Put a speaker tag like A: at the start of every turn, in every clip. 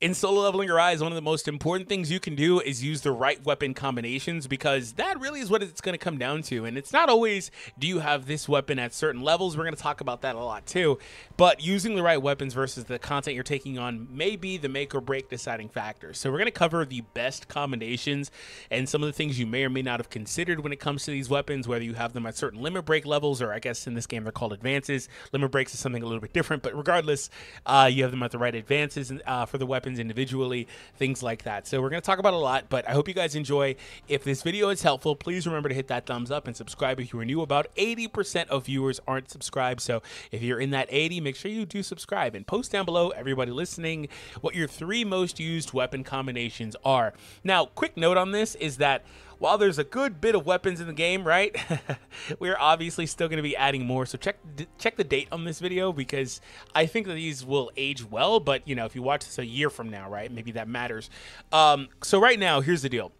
A: In solo leveling Arise, one of the most important things you can do is use the right weapon combinations because that really is what it's going to come down to. And it's not always do you have this weapon at certain levels. We're going to talk about that a lot too. But using the right weapons versus the content you're taking on may be the make or break deciding factor. So we're going to cover the best combinations and some of the things you may or may not have considered when it comes to these weapons, whether you have them at certain limit break levels or I guess in this game they're called advances. Limit breaks is something a little bit different, but regardless, uh, you have them at the right advances uh, for the weapons weapons individually, things like that. So we're going to talk about a lot, but I hope you guys enjoy. If this video is helpful, please remember to hit that thumbs up and subscribe if you are new. About 80% of viewers aren't subscribed, so if you're in that 80, make sure you do subscribe and post down below, everybody listening, what your three most used weapon combinations are. Now, quick note on this is that while there's a good bit of weapons in the game, right? we're obviously still going to be adding more. So check check the date on this video because I think that these will age well. But you know, if you watch this a year from now, right? Maybe that matters. Um, so right now, here's the deal.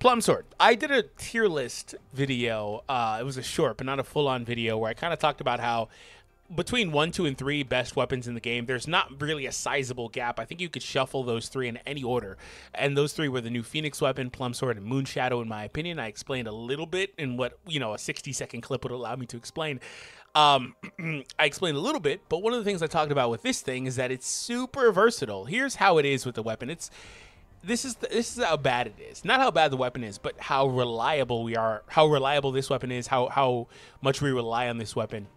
A: Plum Sword. I did a tier list video. Uh, it was a short, but not a full on video where I kind of talked about how between one, two, and three best weapons in the game, there's not really a sizable gap. I think you could shuffle those three in any order. And those three were the new Phoenix weapon, Plum Sword, and Moon Shadow, in my opinion. I explained a little bit in what, you know, a 60 second clip would allow me to explain. Um, I explained a little bit, but one of the things I talked about with this thing is that it's super versatile. Here's how it is with the weapon. It's this is the, this is how bad it is. Not how bad the weapon is, but how reliable we are. How reliable this weapon is. How how much we rely on this weapon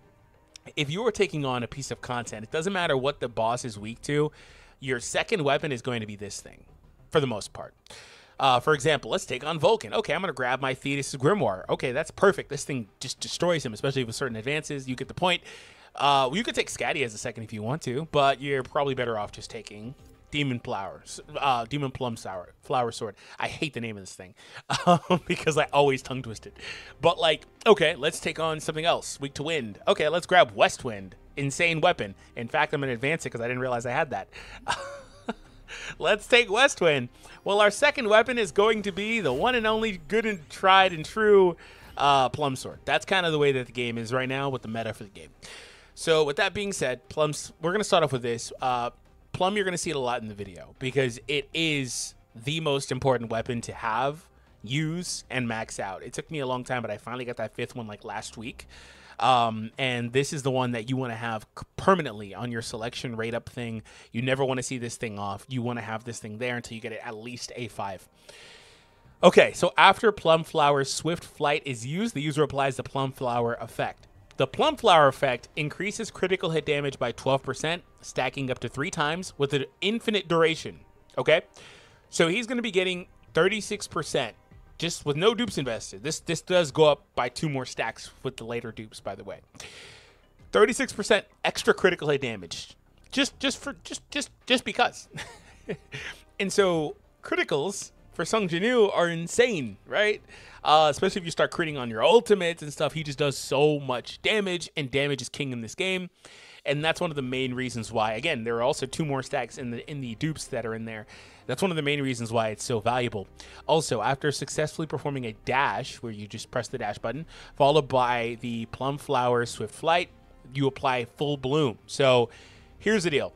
A: if you are taking on a piece of content, it doesn't matter what the boss is weak to, your second weapon is going to be this thing, for the most part. Uh, for example, let's take on Vulcan. Okay, I'm going to grab my Thetis Grimoire. Okay, that's perfect. This thing just destroys him, especially with certain advances. You get the point. Uh, you could take Skadi as a second if you want to, but you're probably better off just taking Demon Flowers, uh, Demon Plum Sour, Flower Sword. I hate the name of this thing because I always tongue twisted. But like, okay, let's take on something else. Weak to Wind. Okay, let's grab West Wind. Insane weapon. In fact, I'm gonna advance it because I didn't realize I had that. let's take West Wind. Well, our second weapon is going to be the one and only good and tried and true uh, Plum Sword. That's kind of the way that the game is right now with the meta for the game. So with that being said, Plums, we're gonna start off with this. Uh, Plum, you're going to see it a lot in the video because it is the most important weapon to have, use, and max out. It took me a long time, but I finally got that fifth one like last week. Um, and this is the one that you want to have permanently on your selection rate up thing. You never want to see this thing off. You want to have this thing there until you get it at least A5. Okay, so after Plum Flower's Swift Flight is used, the user applies the Plum Flower effect. The Plum Flower effect increases critical hit damage by 12%, stacking up to three times with an infinite duration. Okay? So he's going to be getting 36% just with no dupes invested. This this does go up by two more stacks with the later dupes, by the way. 36% extra critical hit damage. Just just for just just just because. and so criticals for Sung Jinwoo are insane, right? Uh, especially if you start critting on your ultimates and stuff. He just does so much damage, and damage is king in this game. And that's one of the main reasons why. Again, there are also two more stacks in the in the dupes that are in there. That's one of the main reasons why it's so valuable. Also, after successfully performing a dash, where you just press the dash button, followed by the Plum Flower Swift Flight, you apply Full Bloom. So here's the deal: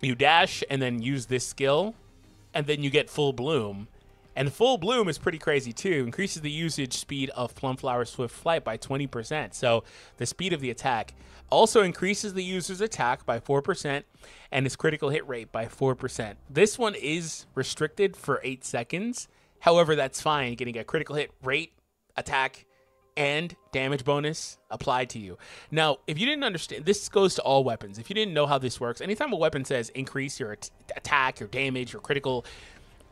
A: you dash and then use this skill, and then you get Full Bloom and full bloom is pretty crazy too. Increases the usage speed of Plumflower Swift Flight by 20%. So the speed of the attack also increases the user's attack by 4% and his critical hit rate by 4%. This one is restricted for 8 seconds. However, that's fine. Getting a critical hit rate, attack, and damage bonus applied to you. Now, if you didn't understand, this goes to all weapons. If you didn't know how this works, anytime a weapon says increase your attack, your damage, your critical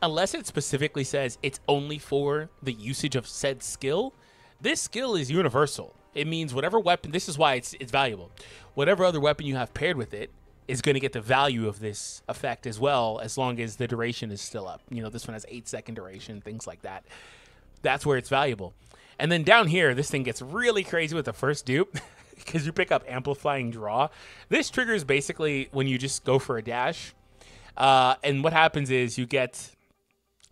A: unless it specifically says it's only for the usage of said skill, this skill is universal. It means whatever weapon, this is why it's, it's valuable. Whatever other weapon you have paired with it is going to get the value of this effect as well, as long as the duration is still up. You know, this one has eight second duration, things like that. That's where it's valuable. And then down here, this thing gets really crazy with the first dupe because you pick up amplifying draw. This triggers basically when you just go for a dash. Uh, and what happens is you get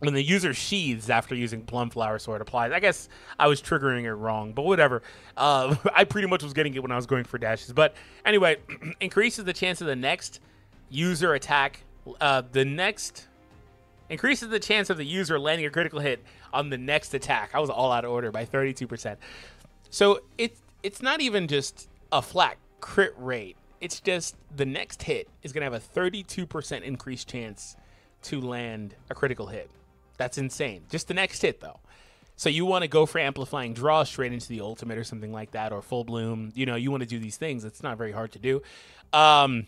A: when the user sheathes after using plum flower sword applies. I guess I was triggering it wrong, but whatever. Uh, I pretty much was getting it when I was going for dashes. But anyway, increases the chance of the next user attack Uh, the next increases the chance of the user landing a critical hit on the next attack. I was all out of order by 32%. So it's it's not even just a flat crit rate. It's just the next hit is going to have a 32% increased chance to land a critical hit. That's insane. Just the next hit though. So you want to go for amplifying draw straight into the ultimate or something like that, or full bloom. You know, you want to do these things. It's not very hard to do. Um,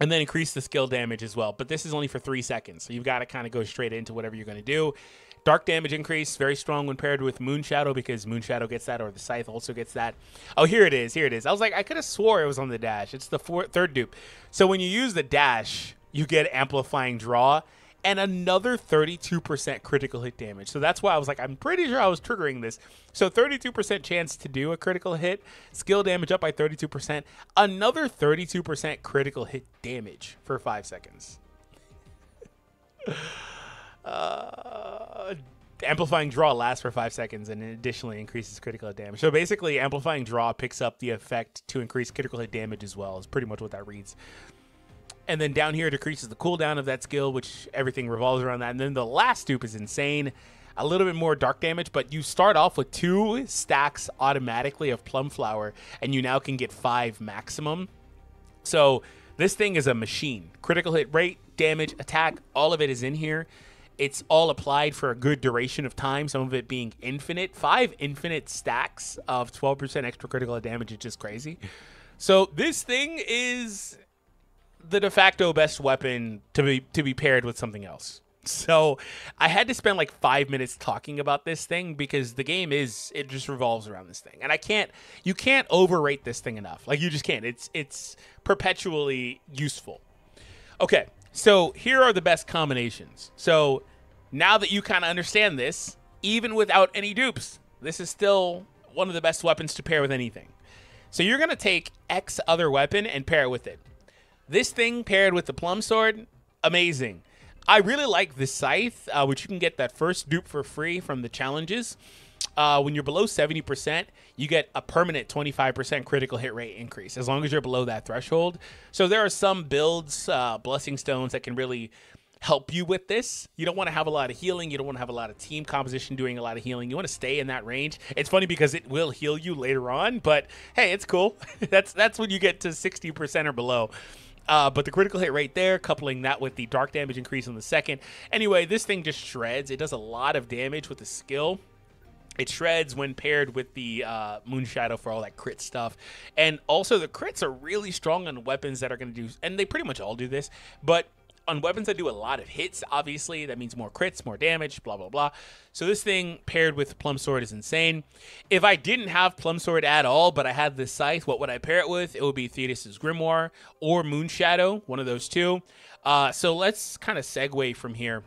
A: and then increase the skill damage as well. But this is only for three seconds, so you've got to kind of go straight into whatever you're going to do. Dark damage increase, very strong when paired with Moon Shadow because Moon Shadow gets that, or the Scythe also gets that. Oh, here it is. Here it is. I was like, I could have swore it was on the dash. It's the four, third dupe. So when you use the dash, you get amplifying draw and another 32% critical hit damage. So that's why I was like, I'm pretty sure I was triggering this. So 32% chance to do a critical hit, skill damage up by 32%, another 32% critical hit damage for five seconds. uh, amplifying draw lasts for five seconds and additionally increases critical hit damage. So basically, amplifying draw picks up the effect to increase critical hit damage as well. Is pretty much what that reads. And then down here decreases the cooldown of that skill, which everything revolves around that. And then the last dupe is insane. A little bit more dark damage, but you start off with two stacks automatically of Plum Flower, and you now can get five maximum. So this thing is a machine. Critical hit rate, damage, attack, all of it is in here. It's all applied for a good duration of time, some of it being infinite. Five infinite stacks of 12% extra critical damage is just crazy. So this thing is the de facto best weapon to be to be paired with something else. So I had to spend like five minutes talking about this thing because the game is it just revolves around this thing, and I can't you can't overrate this thing enough. Like you just can't. It's it's perpetually useful. Okay, so here are the best combinations. So now that you kind of understand this, even without any dupes, this is still one of the best weapons to pair with anything. So you're gonna take X other weapon and pair it with it. This thing paired with the plum sword, amazing. I really like the scythe, uh, which you can get that first dupe for free from the challenges. Uh, when you're below 70%, you get a permanent 25% critical hit rate increase as long as you're below that threshold. So there are some builds, uh, blessing stones that can really help you with this. You don't want to have a lot of healing. You don't want to have a lot of team composition doing a lot of healing. You want to stay in that range. It's funny because it will heal you later on, but hey, it's cool. that's that's when you get to 60% or below. Uh, but the critical hit rate there, coupling that with the dark damage increase in the second. Anyway, this thing just shreds. It does a lot of damage with the skill. It shreds when paired with the uh, Moon Shadow for all that crit stuff. And also, the crits are really strong on weapons that are going to do, and they pretty much all do this, but on weapons that do a lot of hits, obviously, that means more crits, more damage, blah, blah, blah. So this thing paired with Plum Sword is insane. If I didn't have Plum Sword at all, but I had this scythe, what would I pair it with? It would be Thetis' Grimoire or Moonshadow, one of those two. Uh, so let's kind of segue from here.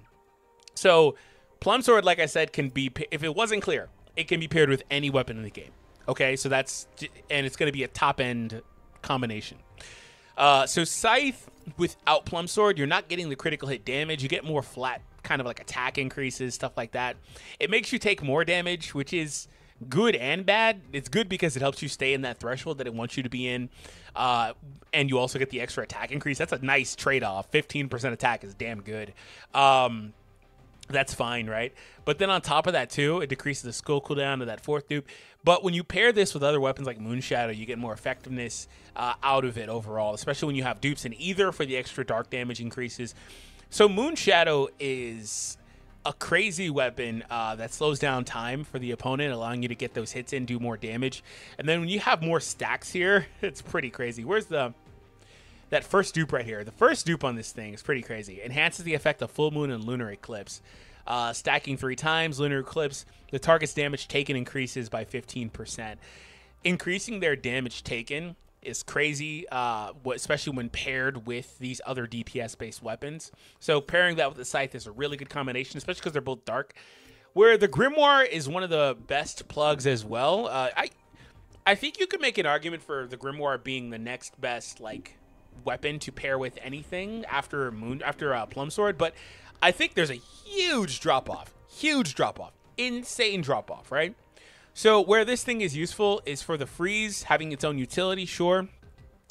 A: So Plum Sword, like I said, can be, if it wasn't clear, it can be paired with any weapon in the game. Okay, so that's, and it's going to be a top end combination. Uh, so Scythe without Plum Sword, you're not getting the critical hit damage. You get more flat kind of like attack increases, stuff like that. It makes you take more damage, which is good and bad. It's good because it helps you stay in that threshold that it wants you to be in. Uh, and you also get the extra attack increase. That's a nice trade off. 15% attack is damn good. Um, that's fine, right? But then on top of that too, it decreases the skill cooldown to that fourth dupe. But when you pair this with other weapons like Moon Shadow, you get more effectiveness uh, out of it overall, especially when you have dupes in either for the extra dark damage increases. So Moon Shadow is a crazy weapon uh, that slows down time for the opponent, allowing you to get those hits in, do more damage. And then when you have more stacks here, it's pretty crazy. Where's the that first dupe right here? The first dupe on this thing is pretty crazy. Enhances the effect of full moon and lunar eclipse. Uh, stacking three times, lunar eclipse, the target's damage taken increases by 15%. Increasing their damage taken is crazy, uh, especially when paired with these other DPS based weapons. So pairing that with the scythe is a really good combination, especially because they're both dark. Where the grimoire is one of the best plugs as well. Uh, I I think you could make an argument for the grimoire being the next best like weapon to pair with anything after moon after uh, plum sword, but I think there's a huge drop off, huge drop off, insane drop off, right? So where this thing is useful is for the freeze, having its own utility, sure.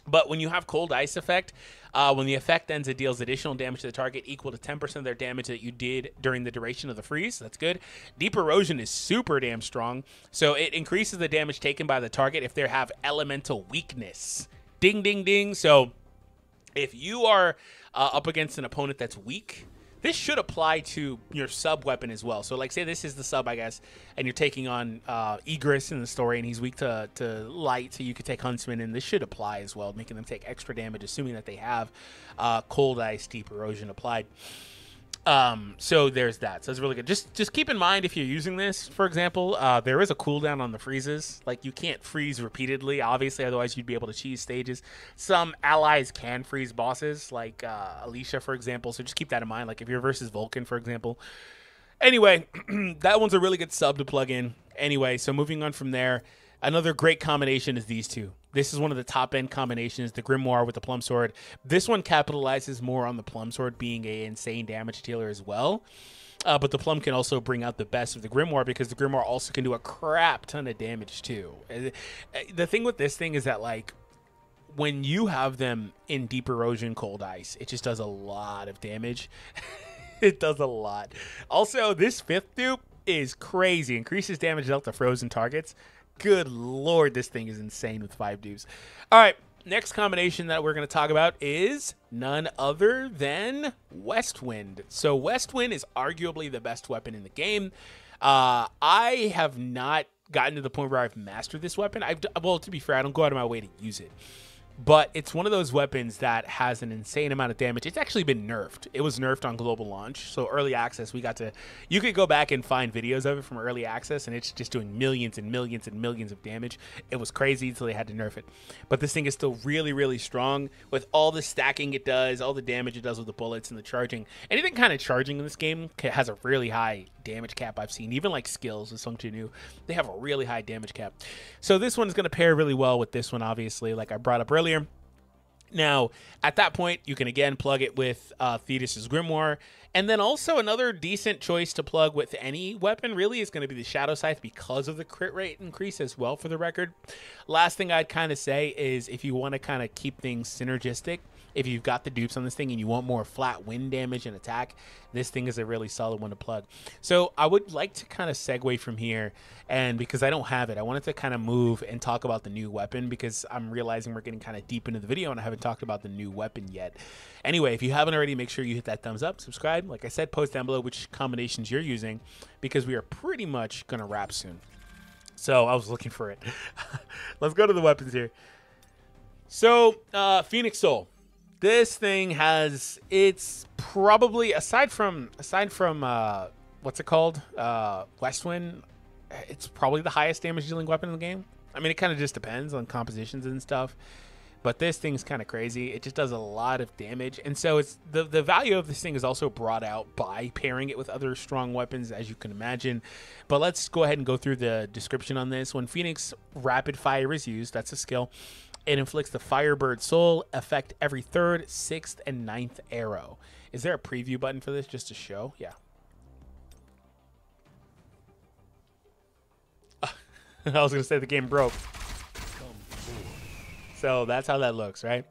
A: But when you have cold ice effect, uh, when the effect ends, it deals additional damage to the target equal to 10% of their damage that you did during the duration of the freeze. That's good. Deep erosion is super damn strong. So it increases the damage taken by the target if they have elemental weakness. Ding, ding, ding. So if you are uh, up against an opponent that's weak, this should apply to your sub weapon as well. So, like, say this is the sub, I guess, and you're taking on uh, Igris in the story, and he's weak to, to light, so you could take Huntsman, and this should apply as well, making them take extra damage, assuming that they have uh, cold ice, deep erosion applied. Um, so there's that. So it's really good. Just just keep in mind if you're using this, for example, uh, there is a cooldown on the freezes. Like you can't freeze repeatedly, obviously, otherwise you'd be able to cheese stages. Some allies can freeze bosses, like uh, Alicia, for example. So just keep that in mind. Like if you're versus Vulcan, for example. Anyway, that one's a really good sub to plug in. Anyway, so moving on from there, another great combination is these two. This is one of the top end combinations, the Grimoire with the Plum Sword. This one capitalizes more on the Plum Sword being a insane damage dealer as well. Uh, but the Plum can also bring out the best of the Grimoire because the Grimoire also can do a crap ton of damage too. Uh, the thing with this thing is that like when you have them in deep erosion cold ice, it just does a lot of damage. it does a lot. Also, this fifth dupe is crazy. Increases damage dealt to frozen targets. Good lord, this thing is insane with five dupes. All right, next combination that we're going to talk about is none other than Westwind. So Westwind is arguably the best weapon in the game. Uh, I have not gotten to the point where I've mastered this weapon. I've well, to be fair, I don't go out of my way to use it but it's one of those weapons that has an insane amount of damage. It's actually been nerfed. It was nerfed on global launch, so early access. We got to you could go back and find videos of it from early access, and it's just doing millions and millions and millions of damage. It was crazy until they had to nerf it. But this thing is still really, really strong with all the stacking it does, all the damage it does with the bullets and the charging. Anything kind of charging in this game has a really high damage cap. I've seen even like skills with Sung New, they have a really high damage cap. So this one is going to pair really well with this one, obviously, like I brought up earlier Now, at that point, you can again plug it with uh, Thetis's Grimoire. And then also another decent choice to plug with any weapon really is going to be the Shadow Scythe because of the crit rate increase as well for the record. Last thing I'd kind of say is if you want to kind of keep things synergistic, if you've got the dupes on this thing and you want more flat wind damage and attack, this thing is a really solid one to plug. So I would like to kind of segue from here, and because I don't have it, I wanted to kind of move and talk about the new weapon because I'm realizing we're getting kind of deep into the video and I haven't talked about the new weapon yet. Anyway, if you haven't already, make sure you hit that thumbs up, subscribe. Like I said, post down below which combinations you're using because we are pretty much going to wrap soon. So I was looking for it. Let's go to the weapons here. So, uh, Phoenix Soul this thing has it's probably aside from aside from uh, what's it called uh, Westwind, it's probably the highest damage dealing weapon in the game. I mean, it kind of just depends on compositions and stuff. But this thing's kind of crazy. It just does a lot of damage, and so it's the the value of this thing is also brought out by pairing it with other strong weapons, as you can imagine. But let's go ahead and go through the description on this. When Phoenix Rapid Fire is used, that's a skill. It inflicts the Firebird Soul effect every third, sixth, and ninth arrow. Is there a preview button for this just to show? Yeah. I was going to say the game broke. So that's how that looks, right?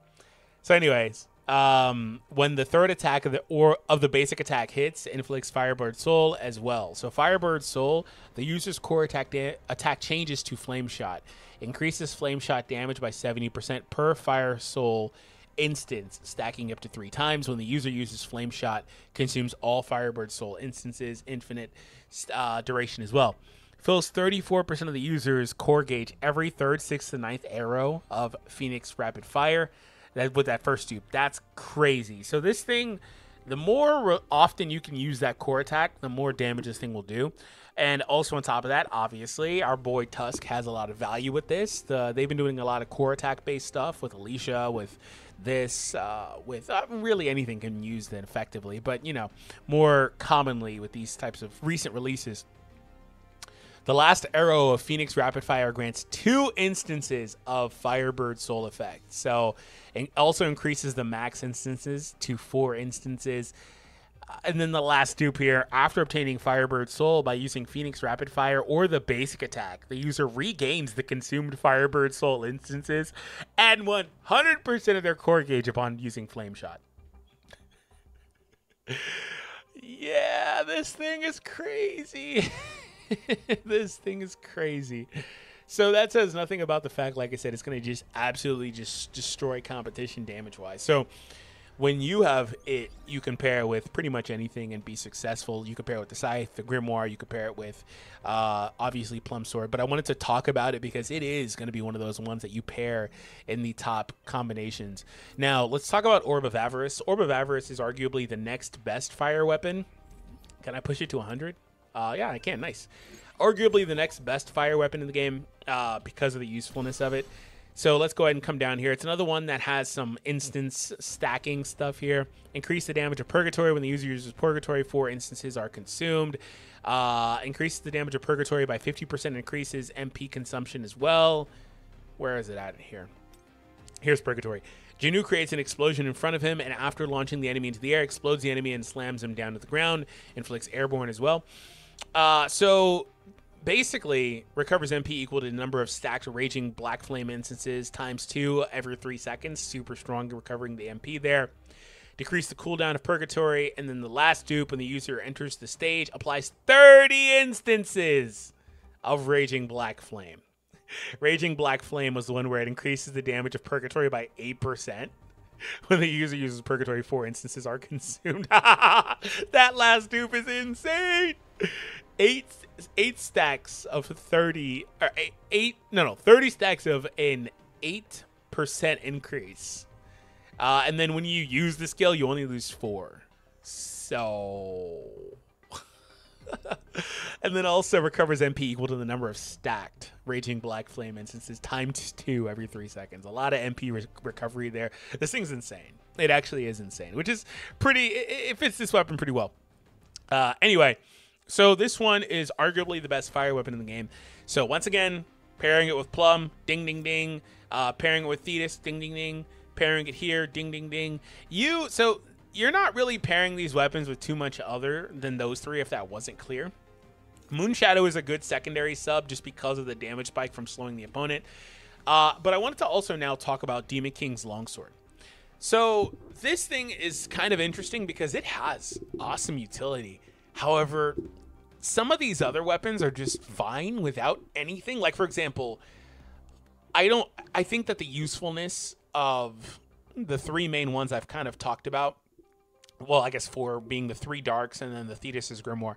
A: So anyways, um, when the third attack of the or of the basic attack hits, inflicts Firebird Soul as well. So Firebird Soul, the user's core attack attack changes to Flame Shot, increases Flame Shot damage by 70% per Fire Soul instance, stacking up to three times. When the user uses Flame Shot, consumes all Firebird Soul instances, infinite uh, duration as well. Fills 34% of the user's core gauge every third, sixth, and ninth arrow of Phoenix Rapid Fire that with that first dupe. That's crazy. So this thing, the more often you can use that core attack, the more damage this thing will do. And also on top of that, obviously, our boy Tusk has a lot of value with this. The, they've been doing a lot of core attack based stuff with Alicia, with this, uh, with uh, really anything can use that effectively. But you know, more commonly with these types of recent releases, the last arrow of Phoenix Rapid Fire grants two instances of Firebird Soul effect. So it also increases the max instances to four instances. and then the last dupe here, after obtaining Firebird Soul by using Phoenix Rapid Fire or the basic attack, the user regains the consumed Firebird Soul instances and 100% of their core gauge upon using Flame Shot. yeah, this thing is crazy. this thing is crazy. So that says nothing about the fact, like I said, it's going to just absolutely just destroy competition damage wise. So when you have it, you compare with pretty much anything and be successful. You compare it with the Scythe, the Grimoire, you can pair it with uh, obviously Plum Sword. But I wanted to talk about it because it is going to be one of those ones that you pair in the top combinations. Now, let's talk about Orb of Avarice. Orb of Avarice is arguably the next best fire weapon. Can I push it to 100? Uh, yeah, I can. Nice. Arguably the next best fire weapon in the game uh, because of the usefulness of it. So let's go ahead and come down here. It's another one that has some instance stacking stuff here. Increase the damage of Purgatory when the user uses Purgatory. Four instances are consumed. Uh, increases the damage of Purgatory by 50%. Increases MP consumption as well. Where is it at here? Here's Purgatory. Jinwoo creates an explosion in front of him, and after launching the enemy into the air, explodes the enemy and slams him down to the ground. Inflicts airborne as well. Uh, so basically recovers MP equal to the number of stacked Raging Black Flame instances times two every three seconds. Super strong recovering the MP there. Decrease the cooldown of Purgatory, and then the last dupe when the user enters the stage applies 30 instances of Raging Black Flame. Raging Black Flame was the one where it increases the damage of Purgatory by 8% when the user uses Purgatory, four instances are consumed. that last dupe is insane. Eight eight stacks of thirty or eight, eight no no thirty stacks of an eight percent increase, uh, and then when you use the skill, you only lose four. So. and then also recovers MP equal to the number of stacked Raging Black Flame instances times two every three seconds. A lot of MP re- recovery there. This thing's insane. It actually is insane, which is pretty. It, it fits this weapon pretty well. Uh, anyway, so this one is arguably the best fire weapon in the game. So once again, pairing it with Plum, ding ding ding. Uh, pairing it with Thetis, ding ding ding. Pairing it here, ding ding ding. You so you're not really pairing these weapons with too much other than those three if that wasn't clear. Moonshadow is a good secondary sub just because of the damage spike from slowing the opponent. Uh, but I wanted to also now talk about Demon King's Longsword. So this thing is kind of interesting because it has awesome utility. However, some of these other weapons are just fine without anything. Like for example, I don't I think that the usefulness of the three main ones I've kind of talked about well, I guess four being the three darks and then the Thetis' Grimoire.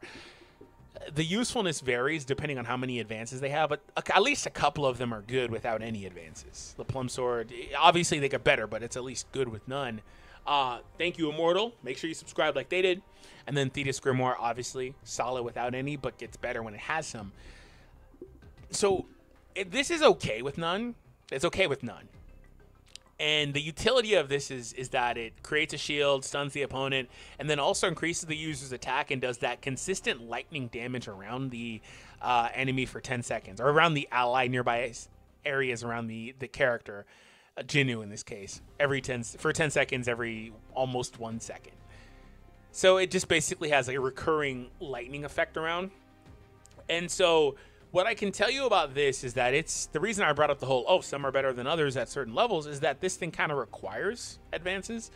A: The usefulness varies depending on how many advances they have, but at least a couple of them are good without any advances. The Plum Sword, obviously they get better, but it's at least good with none. Uh, thank you, Immortal. Make sure you subscribe like they did. And then Thetis Grimoire, obviously solid without any, but gets better when it has some. So this is okay with none. It's okay with none. And the utility of this is is that it creates a shield, stuns the opponent, and then also increases the user's attack and does that consistent lightning damage around the uh, enemy for 10 seconds, or around the ally nearby areas around the the character, Jinwoo in this case, every 10 for 10 seconds every almost one second. So it just basically has a recurring lightning effect around, and so what I can tell you about this is that it's the reason I brought up the whole oh some are better than others at certain levels is that this thing kind of requires advances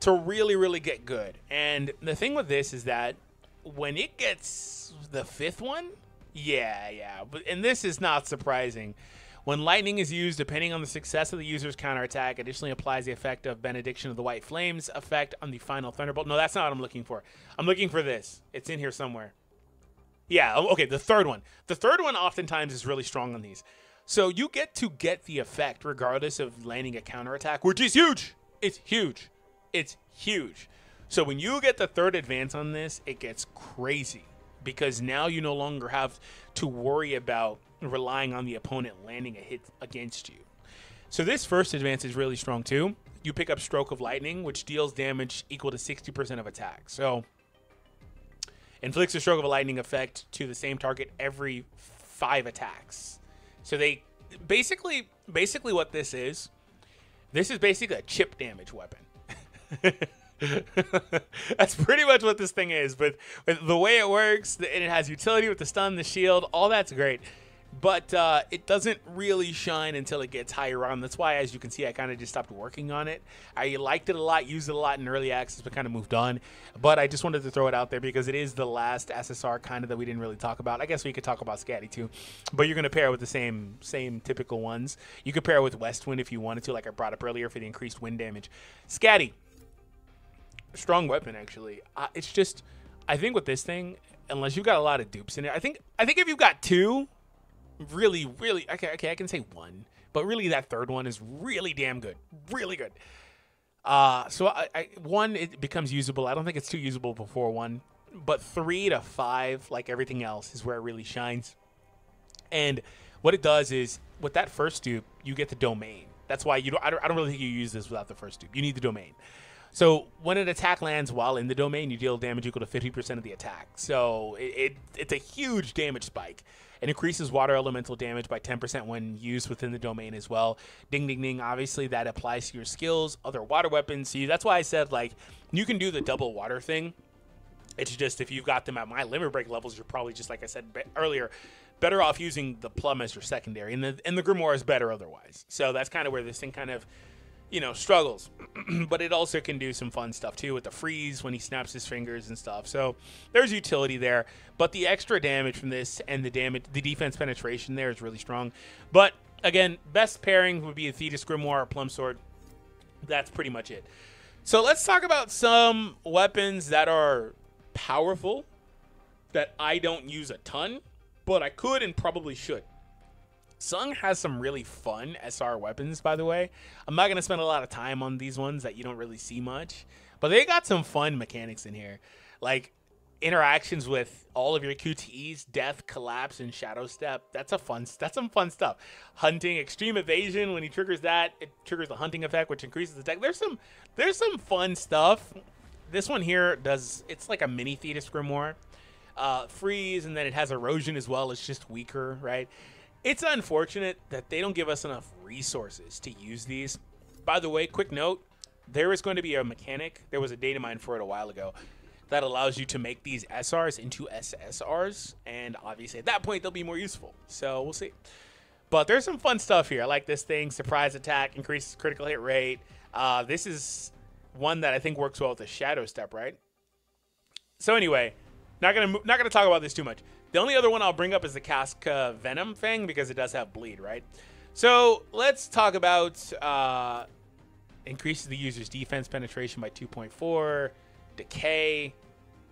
A: to really really get good. And the thing with this is that when it gets the fifth one, yeah, yeah, but and this is not surprising. When lightning is used, depending on the success of the user's counterattack, additionally applies the effect of Benediction of the White Flames effect on the final Thunderbolt. No, that's not what I'm looking for. I'm looking for this. It's in here somewhere. Yeah, okay, the third one. The third one oftentimes is really strong on these. So you get to get the effect regardless of landing a counterattack, which is huge. It's huge. It's huge. So when you get the third advance on this, it gets crazy because now you no longer have to worry about relying on the opponent landing a hit against you. So this first advance is really strong too. You pick up Stroke of Lightning, which deals damage equal to 60% of attack. So inflicts a stroke of a lightning effect to the same target every five attacks. So they basically basically what this is, this is basically a chip damage weapon. That's pretty much what this thing is. But, the way it works, and it has utility with the stun, the shield, all that's great but uh, it doesn't really shine until it gets higher on. That's why, as you can see, I kind of just stopped working on it. I liked it a lot, used it a lot in early access, but kind of moved on. But I just wanted to throw it out there because it is the last SSR kind of that we didn't really talk about. I guess we could talk about Skadi too, but you're going to pair it with the same same typical ones. You could pair it with Westwind if you wanted to, like I brought up earlier for the increased wind damage. Skadi, strong weapon actually. Uh, it's just, I think with this thing, unless you've got a lot of dupes in it, I think I think if you've got two really, really okay, okay, I can say one, but really that third one is really damn good, really good. Uh, so I, I, one it becomes usable. I don't think it's too usable before one, but three to five, like everything else, is where it really shines. And what it does is with that first dupe, you get the domain. That's why you don't. I don't, I don't really think you use this without the first dupe. You need the domain. So when an attack lands while in the domain, you deal damage equal to 50% of the attack. So it, it, it's a huge damage spike. It increases water elemental damage by 10% when used within the domain as well. Ding, ding, ding. Obviously, that applies to your skills, other water weapons. See, that's why I said, like, you can do the double water thing. It's just if you've got them at my limit break levels, you're probably just like I said earlier, better off using the plum as your secondary, and the and the grimoire is better otherwise. So that's kind of where this thing kind of you know, struggles. but it also can do some fun stuff too with the freeze when he snaps his fingers and stuff. So there's utility there. But the extra damage from this and the damage, the defense penetration there is really strong. But again, best pairing would be a Thetis Grimoire or Plum Sword. That's pretty much it. So let's talk about some weapons that are powerful that I don't use a ton, but I could and probably should. Sung has some really fun SR weapons, by the way. I'm not going to spend a lot of time on these ones that you don't really see much, but they got some fun mechanics in here. Like interactions with all of your QTEs, death, collapse, and shadow step. That's a fun. That's some fun stuff. Hunting, extreme evasion. When he triggers that, it triggers the hunting effect, which increases the deck. There's some. There's some fun stuff. This one here does. It's like a mini Thetis Grimoire. Uh, freeze, and then it has erosion as well. It's just weaker, right? It's unfortunate that they don't give us enough resources to use these. By the way, quick note there is going to be a mechanic, there was a data mine for it a while ago, that allows you to make these SRs into SSRs. And obviously, at that point, they'll be more useful. So we'll see. But there's some fun stuff here. I like this thing surprise attack, increases critical hit rate. Uh, this is one that I think works well with the shadow step, right? So, anyway, not gonna not gonna talk about this too much. The only other one I'll bring up is the Casca Venom thing because it does have bleed, right? So let's talk about uh, increases the user's defense penetration by 2.4, decay,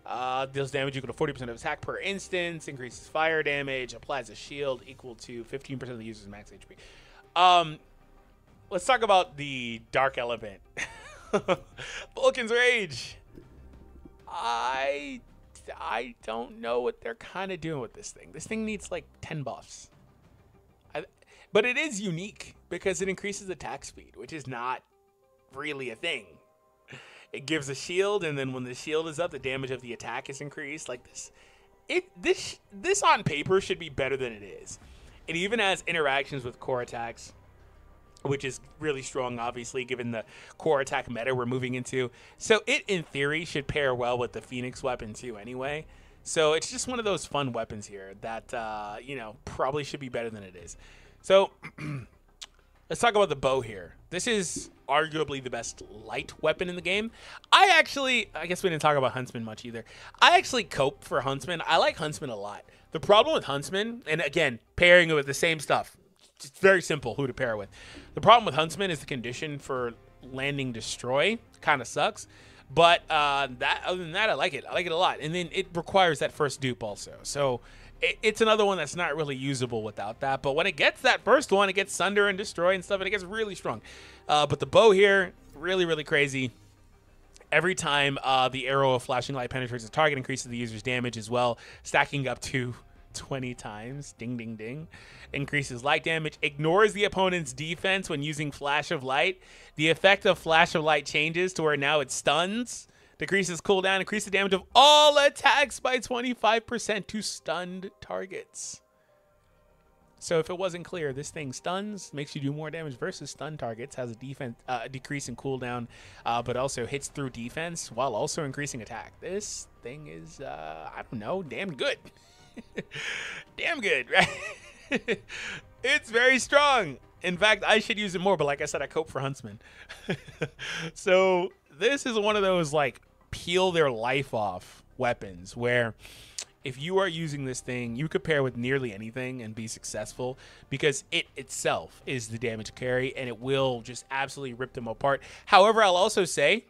A: uh, deals damage equal to 40% of attack per instance, increases fire damage, applies a shield equal to 15% of the user's max HP. Um, let's talk about the Dark Element. Vulcan's Rage. I I don't know what they're kind of doing with this thing. This thing needs like 10 buffs. I, but it is unique because it increases attack speed, which is not really a thing. It gives a shield, and then when the shield is up, the damage of the attack is increased. Like this, it this this on paper should be better than it is. It even has interactions with core attacks which is really strong, obviously, given the core attack meta we're moving into. So it, in theory, should pair well with the Phoenix weapon too, anyway. So it's just one of those fun weapons here that uh, you know probably should be better than it is. So let's talk about the bow here. This is arguably the best light weapon in the game. I actually, I guess we didn't talk about Huntsman much either. I actually cope for Huntsman. I like Huntsman a lot. The problem with Huntsman, and again, pairing it with the same stuff, it's very simple who to pair with. The problem with Huntsman is the condition for landing destroy kind of sucks. But uh, that other than that, I like it. I like it a lot. And then it requires that first dupe also. So it, it's another one that's not really usable without that. But when it gets that first one, it gets Sunder and Destroy and stuff, and it gets really strong. Uh, but the bow here, really, really crazy. Every time uh, the arrow of flashing light penetrates the target, increases the user's damage as well, stacking up to 20 times. Ding, ding, ding. Increases light damage. Ignores the opponent's defense when using Flash of Light. The effect of Flash of Light changes to where now it stuns. Decreases cooldown. Increases damage of all attacks by 25% to stunned targets. So if it wasn't clear, this thing stuns, makes you do more damage versus stun targets, has a defense uh, decrease in cooldown, uh, but also hits through defense while also increasing attack. This thing is, uh, I don't know, damn good. damn good, right? it's very strong. In fact, I should use it more, but like I said, I cope for Huntsman. so this is one of those like peel their life off weapons where if you are using this thing, you could pair with nearly anything and be successful because it itself is the damage carry and it will just absolutely rip them apart. However, I'll also say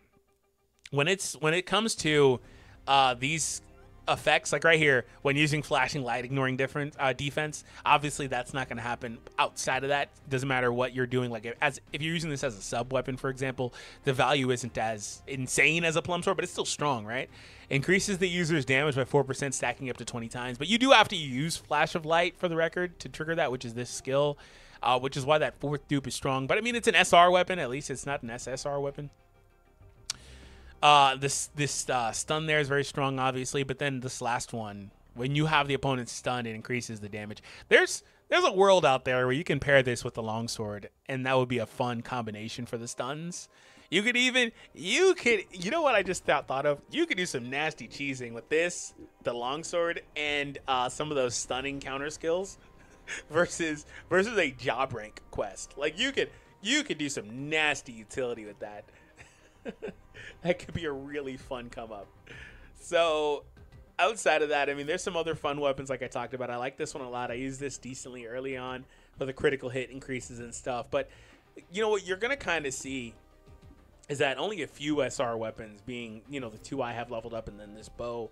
A: when it's when it comes to uh, these effects, like right here, when using flashing light, ignoring different uh, defense, obviously that's not going to happen outside of that. Doesn't matter what you're doing. Like as if you're using this as a sub weapon, for example, the value isn't as insane as a plum sword, but it's still strong, right? Increases the user's damage by four percent, stacking up to twenty times. But you do have to use flash of light for the record to trigger that, which is this skill, uh, which is why that fourth dupe is strong. But I mean, it's an SR weapon. At least it's not an SSR weapon. Uh, this this uh, stun there is very strong, obviously, but then this last one, when you have the opponent stunned, it increases the damage. There's there's a world out there where you can pair this with the longsword, and that would be a fun combination for the stuns. You could even you could you know what I just thought thought of? You could do some nasty cheesing with this, the longsword, and uh, some of those stunning counter skills versus versus a job rank quest. Like you could you could do some nasty utility with that. that could be a really fun come up. So outside of that, I mean, there's some other fun weapons like I talked about. I like this one a lot. I use this decently early on for the critical hit increases and stuff. But you know what you're gonna kind of see is that only a few SR weapons, being you know the two I have leveled up and then this bow,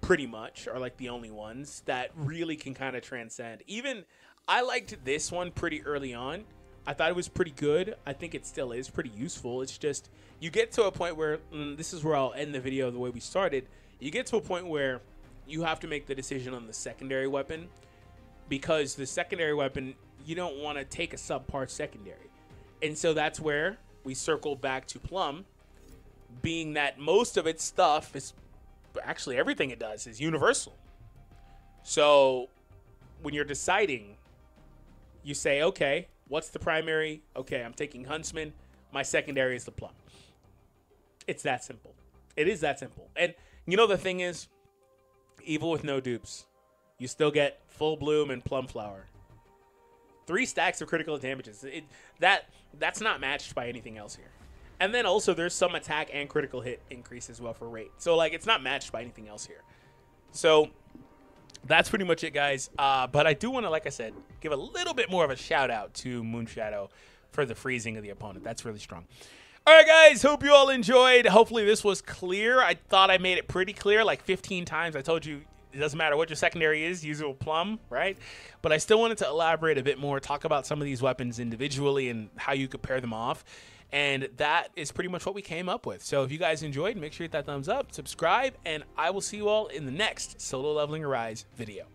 A: pretty much are like the only ones that really can kind of transcend. Even I liked this one pretty early on I thought it was pretty good. I think it still is pretty useful. It's just you get to a point where mm, this is where I'll end the video the way we started. You get to a point where you have to make the decision on the secondary weapon because the secondary weapon you don't want to take a subpar secondary. And so that's where we circle back to Plum being that most of its stuff is actually everything it does is universal. So when you're deciding you say, "Okay, What's the primary? Okay, I'm taking Huntsman. My secondary is the Plum. It's that simple. It is that simple. And you know the thing is, evil with no dupes, you still get full bloom and plum flower. Three stacks of critical damages. It, that that's not matched by anything else here. And then also there's some attack and critical hit increase as well for rate. So like it's not matched by anything else here. So that's pretty much it, guys. Uh, but I do want to, like I said, give a little bit more of a shout out to Moonshadow for the freezing of the opponent. That's really strong. All right, guys. Hope you all enjoyed. Hopefully, this was clear. I thought I made it pretty clear, like 15 times. I told you it doesn't matter what your secondary is, usual plum, right? But I still wanted to elaborate a bit more, talk about some of these weapons individually and how you compare them off. And that is pretty much what we came up with. So if you guys enjoyed, make sure you hit that thumbs up, subscribe, and I will see you all in the next Solo Leveling Arise video.